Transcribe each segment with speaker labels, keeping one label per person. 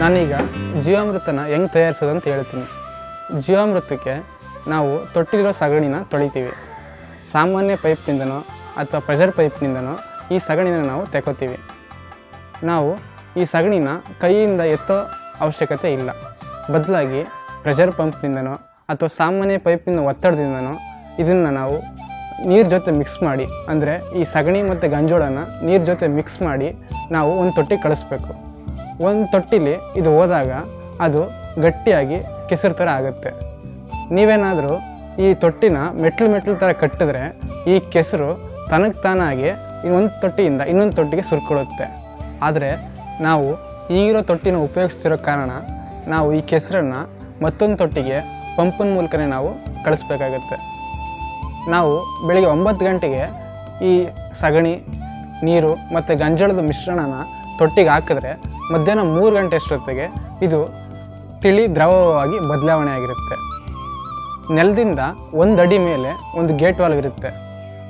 Speaker 1: ನಾನೀಗ ಜೀವಾಮೃತನ ಹೆಂಗೆ ಅಂತ ಹೇಳ್ತೀನಿ. ಜೀವಾಮೃತಕ್ಕೆ ನಾವು ತೊಟ್ಟಿರೋ ಸಗಣಿನ ತೊಳಿತೀವಿ. ಸಾಮಾನ್ಯ ಪೈಪ್ನಿಂದನೋ ಅಥವಾ ಪ್ರೆಷರ್ ಪೈಪ್ನಿಂದನೋ ಈ ಸಗಣಿನ ನಾವು ತೆಕೋತೀವಿ ನಾವು ಈ ಸಗಣಿನ ಕೈಯಿಂದ ಎತ್ತೋ ಅವಶ್ಯಕತೆ ಇಲ್ಲ. ಬದಲಾಗಿ ಪ್ರೆಷರ್ ಪಂಪ್ನಿಂದನೋ ಅಥವಾ ಸಾಮಾನ್ಯ ಪೈಪ್ನಿಂದ ಒತ್ತಡದಿಂದನೋ ಇದನ್ನು ನಾವು ನೀರು ಜೊತೆ ಮಿಕ್ಸ್ ಮಾಡಿ, ಅಂದರೆ ಈ ಸಗಣಿ ಮತ್ತು ಗಂಜೋಳನ ನೀರು ಜೊತೆ ಮಿಕ್ಸ್ ಮಾಡಿ ನಾವು ಒಂದು ತೊಟ್ಟಿ ಕಳಿಸ್ಬೇಕು. ಒಂದು ತೊಟ್ಟಿಲಿ ಇದು ಹೋದಾಗ ಅದು ಗಟ್ಟಿಯಾಗಿ ಕೆಸರು ಥರ ಆಗುತ್ತೆ. ನೀವೇನಾದರೂ ಈ ತೊಟ್ಟಿನ ಮೆಟ್ಲು ಮೆಟ್ಲು ಥರ ಕಟ್ಟಿದ್ರೆ ಈ ಕೆಸರು ತನಗೆ ತಾನಾಗಿ ಒಂದು ತೊಟ್ಟಿಯಿಂದ ಇನ್ನೊಂದು ತೊಟ್ಟಿಗೆ ಸುರ್ಕೊಳ್ಳುತ್ತೆ. ಆದರೆ ನಾವು ಈಗಿರೋ ತೊಟ್ಟಿನ ಉಪಯೋಗಿಸ್ತಿರೋ ಕಾರಣ ನಾವು ಈ ಕೆಸರನ್ನು ಮತ್ತೊಂದು ತೊಟ್ಟಿಗೆ ಪಂಪಿನ ಮೂಲಕನೇ ನಾವು ಕಳಿಸ್ಬೇಕಾಗತ್ತೆ. ನಾವು ಬೆಳಿಗ್ಗೆ ಒಂಬತ್ತು ಗಂಟೆಗೆ ಈ ಸಗಣಿ, ನೀರು ಮತ್ತು ಗಂಜಳದ ಮಿಶ್ರಣನ ತೊಟ್ಟಿಗೆ ಹಾಕಿದ್ರೆ ಮಧ್ಯಾಹ್ನ ಮೂರು ಗಂಟೆ ಅಷ್ಟೊತ್ತಿಗೆ ಇದು ತಿಳಿ ದ್ರವವಾಗಿ ಬದಲಾವಣೆ ಆಗಿರುತ್ತೆ. ನೆಲದಿಂದ ಒಂದು ಅಡಿ ಮೇಲೆ ಒಂದು ಗೇಟ್ ವಾಲ್ ಇರುತ್ತೆ.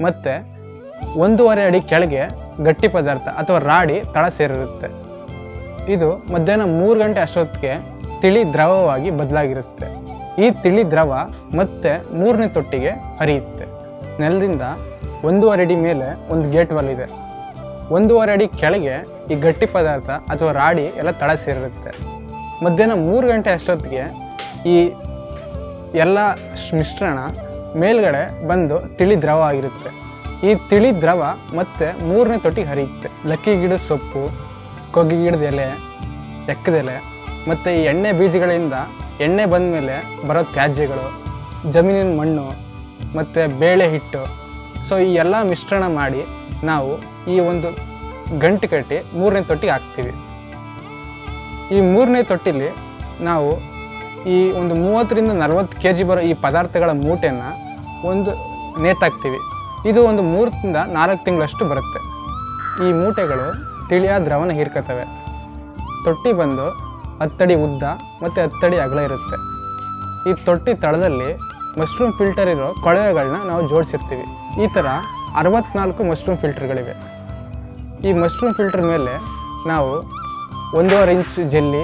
Speaker 1: ಮತ್ತು ಒಂದೂವರೆ ಅಡಿ ಕೆಳಗೆ ಗಟ್ಟಿ ಪದಾರ್ಥ ಅಥವಾ ರಾಡಿ ತಳ ಸೇರಿರುತ್ತೆ. ಇದು ಮಧ್ಯಾಹ್ನ ಮೂರು ಗಂಟೆ ಅಷ್ಟೊತ್ತಿಗೆ ತಿಳಿ ದ್ರವವಾಗಿ ಬದಲಾಗಿರುತ್ತೆ. ಈ ತಿಳಿ ದ್ರವ ಮತ್ತೆ ಮೂರನೇ ತೊಟ್ಟಿಗೆ ಹರಿಯುತ್ತೆ. ನೆಲದಿಂದ ಒಂದೂವರೆ ಅಡಿ ಮೇಲೆ ಒಂದು ಗೇಟ್ ವಾಲ್ ಇದೆ. ಒಂದೂವರೆ ಅಡಿ ಕೆಳಗೆ ಈ ಗಟ್ಟಿ ಪದಾರ್ಥ ಅಥವಾ ರಾಡಿ ಎಲ್ಲ ತಳ ಸೇರಿರುತ್ತೆ. ಮಧ್ಯಾಹ್ನ ಮೂರು ಗಂಟೆ ಅಷ್ಟೊತ್ತಿಗೆ ಈ ಎಲ್ಲ ಮಿಶ್ರಣ ಮೇಲ್ಗಡೆ ಬಂದು ತಿಳಿ ದ್ರವ ಆಗಿರುತ್ತೆ. ಈ ತಿಳಿ ದ್ರವ ಮತ್ತೆ ಮೂರನೇ ತೊಟ್ಟಿಗೆ ಹರಿಯುತ್ತೆ. ಲಕ್ಕಿ ಗಿಡದ ಸೊಪ್ಪು, ಕೊಗ್ಗಿ ಗಿಡದ ಎಲೆ ಎಕ್ಕದೆಲೆ ಮತ್ತು ಈ ಎಣ್ಣೆ ಬೀಜಗಳಿಂದ ಎಣ್ಣೆ ಬಂದ ಮೇಲೆ ಬರೋ ತ್ಯಾಜ್ಯಗಳು, ಜಮೀನಿನ ಮಣ್ಣು ಮತ್ತು ಬೇಳೆ ಹಿಟ್ಟು ಸೊ ಈ ಎಲ್ಲ ಮಿಶ್ರಣ ಮಾಡಿ ನಾವು ಈ ಒಂದು ಗಂಟು ಕಟ್ಟಿ ಮೂರನೇ ತೊಟ್ಟಿಗೆ ಹಾಕ್ತೀವಿ. ಈ ಮೂರನೇ ತೊಟ್ಟಿಲಿ ನಾವು ಈ ಒಂದು ಮೂವತ್ತರಿಂದ ನಲವತ್ತು ಕೆ ಜಿ ಬರೋ ಈ ಪದಾರ್ಥಗಳ ಮೂಟೆಯನ್ನು ಒಂದು ನೇತಾಕ್ತೀವಿ ಇದು ಒಂದು ಮೂರರಿಂದ ನಾಲ್ಕು ತಿಂಗಳಷ್ಟು ಬರುತ್ತೆ. ಈ ಮೂಟೆಗಳು ತಿಳಿಯಾದ ದ್ರವನ ಹೀರ್ಕೋತವೆ ತೊಟ್ಟಿ ಬಂದು ಹತ್ತಡಿ ಉದ್ದ ಮತ್ತು ಹತ್ತಡಿ ಅಗಲ ಇರುತ್ತೆ. ಈ ತೊಟ್ಟಿ ತಳದಲ್ಲಿ ಮಶ್ರೂಮ್ ಫಿಲ್ಟರ್ ಇರೋ ಕೊಳವೆಗಳನ್ನ ನಾವು ಜೋಡಿಸಿರ್ತೀವಿ. ಈ ಥರ ಅರವತ್ನಾಲ್ಕು ಮಶ್ರೂಮ್ ಫಿಲ್ಟರ್ಗಳಿವೆ. ಈ ಮಶ್ರೂಮ್ ಫಿಲ್ಟರ್ ಮೇಲೆ ನಾವು ಒಂದೂವರೆ ಇಂಚ್ ಜೆಲ್ಲಿ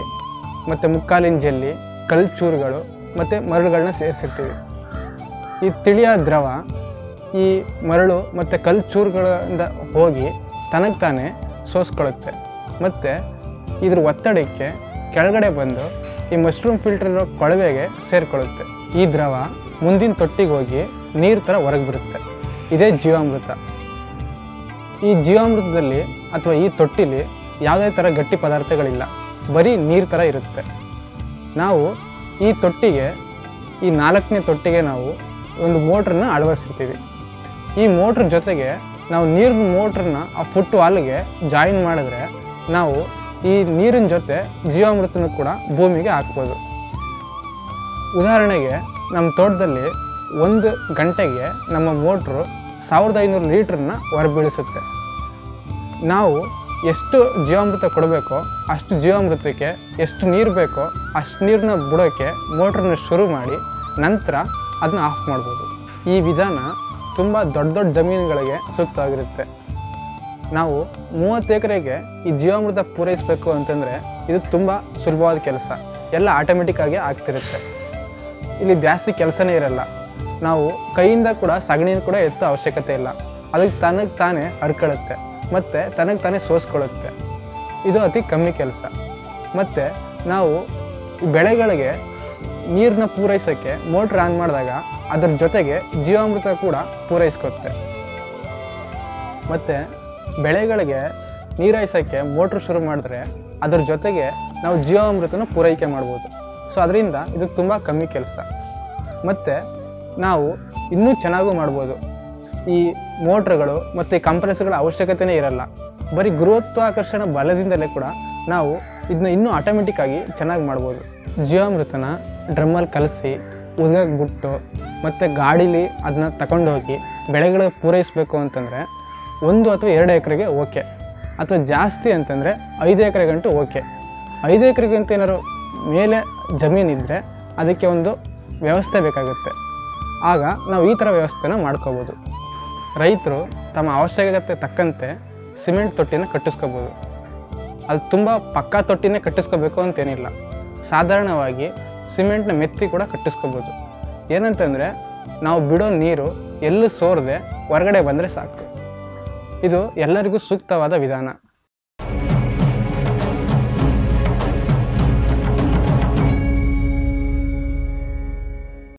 Speaker 1: ಮತ್ತು ಮುಕ್ಕಾಲಿನ ಜೆಲ್ಲಿ, ಕಲ್ಲು ಚೂರುಗಳು ಮತ್ತು ಮರಳುಗಳನ್ನ ಸೇರಿಸಿರ್ತೀವಿ. ಈ ತಿಳಿಯಾದ ದ್ರವ ಈ ಮರಳು ಮತ್ತು ಕಲ್ಲು ಚೂರುಗಳಿಂದ ಹೋಗಿ ತನಗೆ ತಾನೇ ಸೋಸ್ಕೊಳ್ಳುತ್ತೆ. ಮತ್ತು ಇದ್ರ ಒತ್ತಡಕ್ಕೆ ಕೆಳಗಡೆ ಬಂದು ಈ ಮಶ್ರೂಮ್ ಫಿಲ್ಟರ್ ಕೊಳವೆಗೆ ಸೇರಿಕೊಳ್ಳುತ್ತೆ. ಈ ದ್ರವ ಮುಂದಿನ ತೊಟ್ಟಿಗೆ ಹೋಗಿ ನೀರು ಥರ ಹೊರಗೆ ಬರುತ್ತೆ. ಇದೇ ಜೀವಾಮೃತ. ಈ ಜೀವಾಮೃತದಲ್ಲಿ ಅಥವಾ ಈ ತೊಟ್ಟಿಲಿ ಯಾವುದೇ ಥರ ಗಟ್ಟಿ ಪದಾರ್ಥಗಳಿಲ್ಲ. ಬರೀ ನೀರು ಥರ ಇರುತ್ತೆ. ನಾವು ಈ ತೊಟ್ಟಿಗೆ, ಈ ನಾಲ್ಕನೇ ತೊಟ್ಟಿಗೆ ನಾವು ಒಂದು ಮೋಟ್ರನ್ನ ಅಳವಡಿಸಿರ್ತೀವಿ. ಈ ಮೋಟ್ರ್ ಜೊತೆಗೆ ನಾವು ನೀರಿನ ಮೋಟ್ರನ್ನ ಆ ಫುಟ್ ವಾಲ್ಗೆ ಜಾಯಿನ್ ಮಾಡಿದ್ರೆ ನಾವು ಈ ನೀರಿನ ಜೊತೆ ಜೀವಾಮೃತನೂ ಕೂಡ ಭೂಮಿಗೆ ಹಾಕ್ಬೋದು. ಉದಾಹರಣೆಗೆ ನಮ್ಮ ತೋಟದಲ್ಲಿ ಒಂದು ಗಂಟೆಗೆ ನಮ್ಮ ಮೋಟ್ರು ಸಾವಿರದ ಐನೂರು ಲೀಟ್ರನ್ನ ಹೊರಬೀಳಿಸುತ್ತೆ. ನಾವು ಎಷ್ಟು ಜೀವಾಮೃತ ಕೊಡಬೇಕೋ ಅಷ್ಟು ಜೀವಾಮೃತಕ್ಕೆ ಎಷ್ಟು ನೀರು ಬೇಕೋ ಅಷ್ಟು ನೀರನ್ನ ಬಿಡೋಕ್ಕೆ ಮೋಟ್ರನ್ನ ಶುರು ಮಾಡಿ ನಂತರ ಅದನ್ನ ಆಫ್ ಮಾಡ್ಬೋದು. ಈ ವಿಧಾನ ತುಂಬ ದೊಡ್ಡ ದೊಡ್ಡ ಜಮೀನುಗಳಿಗೆ ಸೂಕ್ತವಾಗಿರುತ್ತೆ. ನಾವು ಮೂವತ್ತು ಎಕರೆಗೆ ಈ ಜೀವಾಮೃತ ಪೂರೈಸಬೇಕು ಅಂತಂದರೆ ಇದು ತುಂಬ ಸುಲಭವಾದ ಕೆಲಸ. ಎಲ್ಲ ಆಟೋಮೆಟಿಕ್ ಆಗಿ ಆಗ್ತಿರುತ್ತೆ. ಇಲ್ಲಿ ಜಾಸ್ತಿ ಕೆಲಸನೇ ಇರಲ್ಲ. ನಾವು ಕೈಯಿಂದ ಕೂಡ ಸಗಣಿನ ಕೂಡ ಎತ್ತೋ ಅವಶ್ಯಕತೆ ಇಲ್ಲ. ಅದಕ್ಕೆ ತನಗೆ ತಾನೇ ಹರ್ಕೊಳ್ಳುತ್ತೆ. ಮತ್ತು ತನಗೆ ತಾನೇ ಸೋಸ್ಕೊಳ್ಳುತ್ತೆ. ಇದು ಅತಿ ಕಮ್ಮಿ ಕೆಲಸ. ಮತ್ತು ನಾವು ಬೆಳೆಗಳಿಗೆ ನೀರನ್ನ ಪೂರೈಸೋಕ್ಕೆ ಮೋಟ್ರ್ ಆನ್ ಮಾಡಿದಾಗ ಅದರ ಜೊತೆಗೆ ಜೀವಾಮೃತ ಕೂಡ ಪೂರೈಸ್ಕೊತ್ತೆ. ಮತ್ತು ಬೆಳೆಗಳಿಗೆ ನೀರೈಸೋಕ್ಕೆ ಮೋಟ್ರ್ ಶುರು ಮಾಡಿದ್ರೆ ಅದರ ಜೊತೆಗೆ ನಾವು ಜೀವಾಮೃತನ ಪೂರೈಕೆ ಮಾಡ್ಬೋದು. ಸೊ ಅದರಿಂದ ಇದು ತುಂಬ ಕಮ್ಮಿ ಕೆಲಸ. ಮತ್ತು ನಾವು ಇನ್ನೂ ಚೆನ್ನಾಗೂ ಮಾಡ್ಬೋದು. ಈ ಮೋಟ್ರ್ಗಳು ಮತ್ತು ಕಂಪ್ರೆಸ್ಗಳ ಅವಶ್ಯಕತೆಯೇ ಇರಲ್ಲ. ಬರೀ ಗುರುತ್ವಾಕರ್ಷಣ ಬಲದಿಂದಲೇ ಕೂಡ ನಾವು ಇದನ್ನ ಇನ್ನೂ ಆಟೋಮೆಟಿಕ್ಕಾಗಿ ಚೆನ್ನಾಗಿ ಮಾಡ್ಬೋದು. ಜೀವಾಮೃತನ ಡ್ರಮ್ಮಲ್ಲಿ ಕಲಸಿ ಉದ್ಗಕ್ಕೆ ಬಿಟ್ಟು ಮತ್ತು ಗಾಡೀಲಿ ಅದನ್ನ ತಗೊಂಡೋಗಿ ಬೆಳೆಗಳಿಗೆ ಪೂರೈಸಬೇಕು ಅಂತಂದರೆ ಒಂದು ಅಥವಾ ಎರಡು ಎಕರೆಗೆ ಓಕೆ. ಅಥವಾ ಜಾಸ್ತಿ ಅಂತಂದರೆ ಐದು ಎಕರೆ ಗಂಟು ಓಕೆ. ಐದು ಎಕರೆಗಂತ ಏನಾದ್ರು ಮೇಲೆ ಜಮೀನಿದ್ದರೆ ಅದಕ್ಕೆ ಒಂದು ವ್ಯವಸ್ಥೆ ಬೇಕಾಗುತ್ತೆ. ಆಗ ನಾವು ಈ ಥರ ವ್ಯವಸ್ಥೆನ ಮಾಡ್ಕೋಬೋದು. ರೈತರು ತಮ್ಮ ಅವಶ್ಯಕತೆ ತಕ್ಕಂತೆ ಸಿಮೆಂಟ್ ತೊಟ್ಟಿನ ಕಟ್ಟಿಸ್ಕೋಬೋದು. ಅದು ತುಂಬ ಪಕ್ಕಾ ತೊಟ್ಟಿನೇ ಕಟ್ಟಿಸ್ಕೋಬೇಕು ಅಂತೇನಿಲ್ಲ. ಸಾಧಾರಣವಾಗಿ ಸಿಮೆಂಟ್ನ ಮೆತ್ತಿ ಕೂಡ ಕಟ್ಟಿಸ್ಕೋಬೋದು. ಏನಂತಂದರೆ ನಾವು ಬಿಡೋ ನೀರು ಎಲ್ಲೂ ಸೋರದೆ ಹೊರಗಡೆ ಬಂದರೆ ಸಾಕು. ಇದು ಎಲ್ಲರಿಗೂ ಸೂಕ್ತವಾದ ವಿಧಾನ.